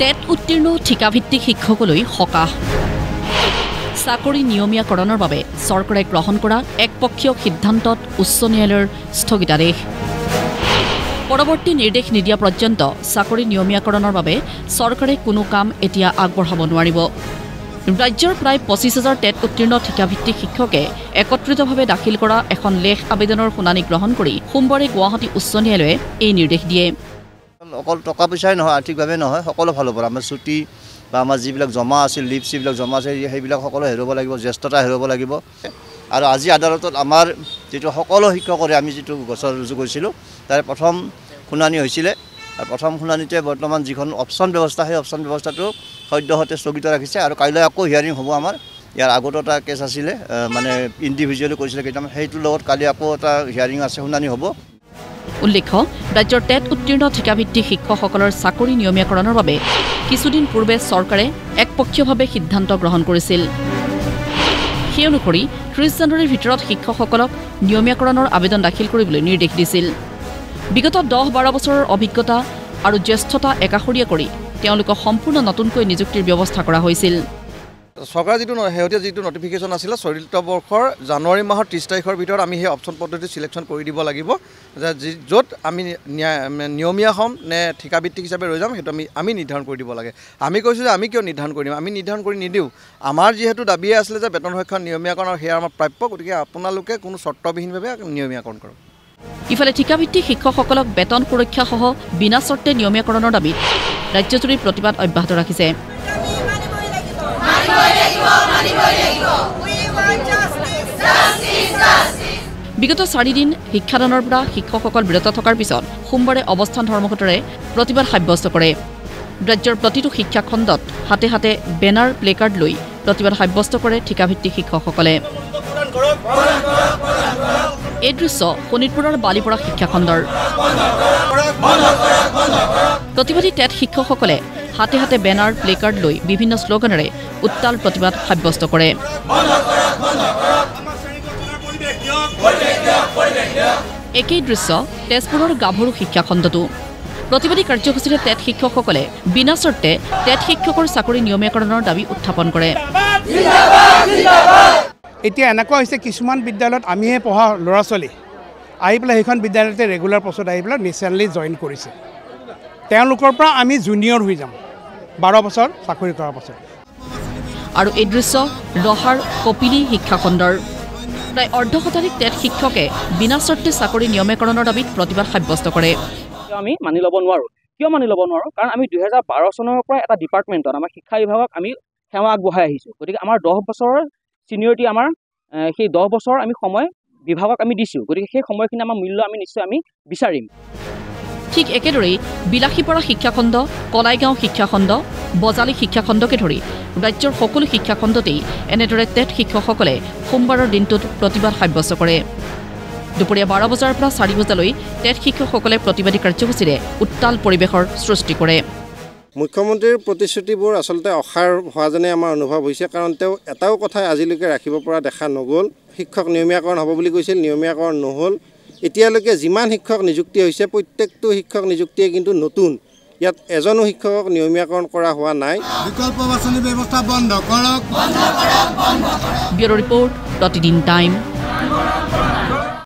TET উত্তীৰ্ণ ঠিকাভিত্তিক শিক্ষকলৈ সকাহ। চাকৰি নিয়মীয়াকৰণৰ বাবে চৰকাৰে গ্ৰহণ কৰা একপক্ষীয় সিদ্ধান্তত উচ্চ ন্যায়ালয়ৰ স্থগিতাদেশ। পৰৱৰ্তী নিৰ্দেশ নিদিয়া পৰ্যন্ত চাকৰি নিয়মীয়াকৰণৰ বাবে চৰকাৰে কোনো কাম এতিয়া আগবঢ়াব নোৱাৰিব। ৰাজ্যৰ প্ৰায় পঁচিছ হাজাৰ টেট উত্তীৰ্ণ ঠিকাভিত্তিক শিক্ষকে একত্ৰিতভাৱে দাখিল কৰা এখন লেখ আবেদনৰ শুনানি গ্ৰহণ কৰি সোমবাৰে গুৱাহাটী উচ্চ ন্যায়ালয়ে এই নিৰ্দেশ দিয়ে। অকল টকা পইচাই নহয় আৰ্থিকভাৱে নহয় সকলো ফালৰ পৰা। আমাৰ ছুটি বা আমাৰ যিবিলাক জমা আছিল লিপ চিপবিলাক জমা আছে সেইবিলাক সকলো হেৰুৱাব লাগিব জ্যেষ্ঠতা হেৰুৱাব লাগিব। আৰু আজি আদালতত আমাৰ যিটো সকলো শিক্ষকৰে আমি যিটো গোচৰ ৰুজু কৰিছিলোঁ তাৰে প্ৰথম শুনানি হৈছিলে। আৰু প্ৰথম শুনানিতে বৰ্তমান যিখন অপশ্যন ব্যৱস্থা সেই অপশ্যন ব্যৱস্থাটো সদ্যহতে স্থগিত ৰাখিছে আৰু কাইলৈ আকৌ হিয়াৰিং হ'ব আমাৰ। ইয়াৰ আগতো এটা কেছ আছিলে মানে ইণ্ডিভিজুৱেলি কৰিছিলে কেইটামান সেইটোৰ লগত কালি আকৌ এটা হিয়াৰিং আছে শুনানি হ'ব। উল্লেখ্য ৰাজ্যৰ টেট উত্তীৰ্ণ ঠিকাভিত্তিক শিক্ষকসকলৰ চাকৰি নিয়মীয়াকৰণৰ বাবে কিছুদিন পূৰ্বে চৰকাৰে একপক্ষীয়ভাৱে সিদ্ধান্ত গ্ৰহণ কৰিছিল। সেই অনুসৰি ত্ৰিছ জানুৱাৰীৰ ভিতৰত শিক্ষকসকলক নিয়মীয়াকৰণৰ আবেদন দাখিল কৰিবলৈ নিৰ্দেশ দিছিল। বিগত দহ বাৰ বছৰৰ অভিজ্ঞতা আৰু জ্যেষ্ঠতা একাষৰীয়া কৰি তেওঁলোকক সম্পূৰ্ণ নতুনকৈ নিযুক্তিৰ ব্যৱস্থা কৰা হৈছিল। চৰকাৰৰ যিটো শেহতীয়া যিটো নটিফিকেশ্যন আছিলে চলিত বৰ্ষৰ জানুৱাৰী মাহৰ ত্ৰিছ তাৰিখৰ ভিতৰত আমি সেই অপশ্যন পদ্ধতি চিলেকশ্যন কৰি দিব লাগিব। যে য'ত আমি নিয়মীয়া হ'ম নে ঠিকাভিত্তিক হিচাপে ৰৈ যাম সেইটো আমি আমি নিৰ্ধাৰণ কৰি দিব লাগে। আমি কৈছোঁ যে আমি কিয় নিৰ্ধাৰণ কৰি দিম আমি নিৰ্ধাৰণ কৰি নিদিওঁ। আমাৰ যিহেতু দাবীয়ে আছিলে যে বেতন সংখ্যা নিয়মীয়াকৰণ আৰু সেয়া আমাৰ প্ৰাপ্য গতিকে আপোনালোকে কোনো চৰ্তবিহীনভাৱে নিয়মীয়াকৰণ কৰক। ইফালে ঠিকাভিত্তিক শিক্ষকসকলক বেতন সুৰক্ষাসহ বিনা চৰ্তে নিয়মীয়াকৰণৰ দাবীত ৰাজ্যজুৰি প্ৰতিবাদ অব্যাহত ৰাখিছে। বিগত চাৰিদিন শিক্ষাদানৰ পৰা শিক্ষকসকল বিৰত থকাৰ পিছত সোমবাৰে অৱস্থান ধৰ্মঘটেৰে প্ৰতিবাদ সাব্যস্ত কৰে। ৰাজ্যৰ প্ৰতিটো শিক্ষা খণ্ডত হাতে হাতে বেনাৰ প্লেকাৰ্ড লৈ প্ৰতিবাদ সাব্যস্ত কৰে ঠিকাভিত্তিক শিক্ষকসকলে। এই দৃশ্য শোণিতপুৰৰ বালিপৰা শিক্ষাখণ্ডৰ প্ৰতিবাদী টেট শিক্ষকসকলে হাতে হাতে বেনাৰ প্লেকাৰ্ড লৈ বিভিন্ন শ্লোগানেৰে উত্তাল প্ৰতিবাদ সাব্যস্ত কৰে। একেই দৃশ্য তেজপুৰৰ গাভৰু শিক্ষাখণ্ডতো। প্ৰতিবাদী কাৰ্যসূচীৰে টেট শিক্ষকসকলে বিনা চৰ্তে টেট শিক্ষকৰ চাকৰি নিয়মীয়াকৰণৰ দাবী উত্থাপন কৰে। এতিয়া এনেকুৱা হৈছে কিছুমান বিদ্যালয়ত আমিহে পঢ়া ল'ৰা ছোৱালী আহি পেলাই সেইখন বিদ্যালয়তে ৰেগুলাৰ পষ্টত আহি পেলাই ৰিচেণ্টলি জইন কৰিছে। তেওঁলোকৰ পৰা আমি জুনিয়ৰ হৈ যাম। বাৰ বছৰ চাকৰি কৰাৰ পাছত। আৰু এই দৃশ্য ৰহাৰ কপিলী শিক্ষাখণ্ডৰ। প্ৰায় অৰ্ধ শতাধিক টেট শিক্ষকে বিনা চৰ্তে চাকৰি নিয়মীকৰণৰ দাবীত প্ৰতিবাদ সাব্যস্ত কৰে। আমি মানি ল'ব নোৱাৰোঁ। কিয় মানি ল'ব নোৱাৰোঁ? কাৰণ আমি দুহেজাৰ বাৰ চনৰ পৰা এটা ডিপাৰ্টমেণ্টত আমাৰ শিক্ষা বিভাগক আমি সেৱা আগবঢ়াই আহিছোঁ। গতিকে আমাৰ দহ বছৰৰ ছিনিয়ৰিটি আমাৰ সেই দহ বছৰ আমি সময় বিভাগক আমি দিছোঁ। গতিকে সেই সময়খিনি আমাৰ মূল্য আমি নিশ্চয় আমি বিচাৰিম। ঠিক একেদৰেই বিলাসীপাৰা শিক্ষাখণ্ড কলাইগাঁও শিক্ষাখণ্ড বজালী শিক্ষাখণ্ডকে ধৰি ৰাজ্যৰ সকলো শিক্ষাখণ্ডতেই এনেদৰে টেট শিক্ষকসকলে সোমবাৰৰ দিনটোত প্ৰতিবাদ সাব্যস্ত কৰে। দুপৰীয়া বাৰ বজাৰ পৰা চাৰি বজালৈ টেট শিক্ষকসকলে প্ৰতিবাদী কাৰ্যসূচীৰে উত্তাল পৰিৱেশৰ সৃষ্টি কৰে। মুখ্যমন্ত্ৰীৰ প্ৰতিশ্ৰুতিবোৰ আচলতে অসাৰ হোৱা যেনে আমাৰ অনুভৱ হৈছে কাৰণ তেওঁ এটাও কথাই আজিলৈকে ৰাখিব পৰা দেখা নগ'ল। শিক্ষক নিয়মীয়াকৰণ হ'ব বুলি কৈছিল নিয়মীয়াকৰণ নহ'ল। এতিয়ালৈকে যিমান শিক্ষক নিযুক্তি হৈছে প্ৰত্যেকটো শিক্ষক নিযুক্তিয়ে কিন্তু নতুন। ইয়াত এজনো শিক্ষকক নিয়মীয়াকৰণ কৰা হোৱা নাই। বিকল্প বাছনি ব্যৱস্থা বন্ধ কৰক। Bureau' report Pratidin Time.